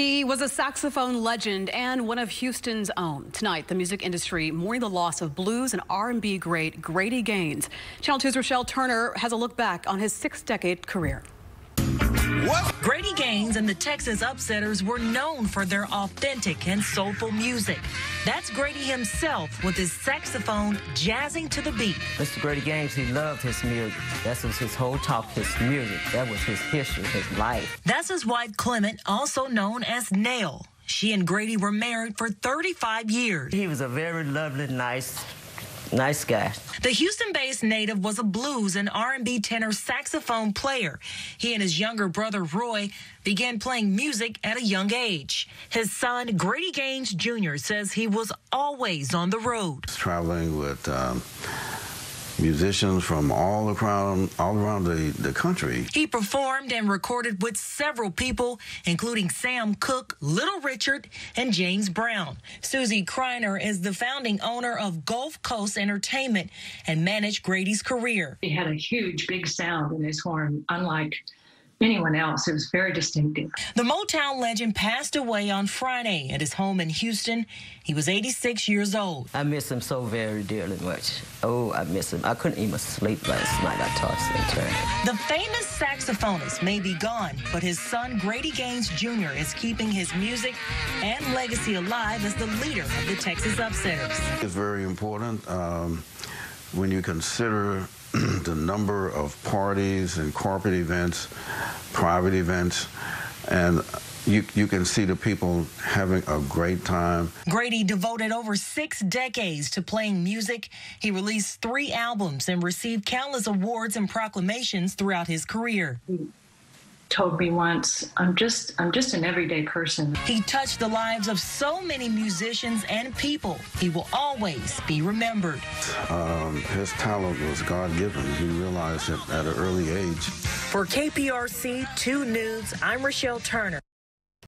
He was a saxophone legend and one of Houston's own. Tonight, the music industry mourning the loss of blues and R&B great Grady Gaines. Channel 2's Rochelle Turner has a look back on his six-decade career. Grady Gaines and the Texas Upsetters were known for their authentic and soulful music. That's Grady himself with his saxophone jazzing to the beat. Mr. Grady Gaines, he loved his music. That was his whole talk, his music. That was his history, his life. That's his wife, Clement, also known as Nail. She and Grady were married for 35 years. He was a very lovely, nice Nice guy. The Houston-based native was a blues and R&B tenor saxophone player. He and his younger brother Roy began playing music at a young age. His son Grady Gaines Jr. says he was always on the road. Traveling with um, musicians from all around all around the, the country. He performed and recorded with several people, including Sam Cooke, Little Richard, and James Brown. Susie Kreiner is the founding owner of Gulf Coast Entertainment and managed Grady's career. He had a huge, big sound in his horn, unlike anyone else. It was very distinctive. The Motown legend passed away on Friday at his home in Houston. He was 86 years old. I miss him so very dearly much. Oh, I miss him. I couldn't even sleep last night. I tossed and turned. The famous saxophonist may be gone, but his son Grady Gaines Jr. is keeping his music and legacy alive as the leader of the Texas Upsetters. It's very important um, when you consider the number of parties and corporate events, private events, and you, you can see the people having a great time. Grady devoted over six decades to playing music. He released three albums and received countless awards and proclamations throughout his career told me once, I'm just I'm just an everyday person. He touched the lives of so many musicians and people. He will always be remembered. Um, his talent was God given. He realized it at an early age. For KPRC 2 News, I'm Rochelle Turner.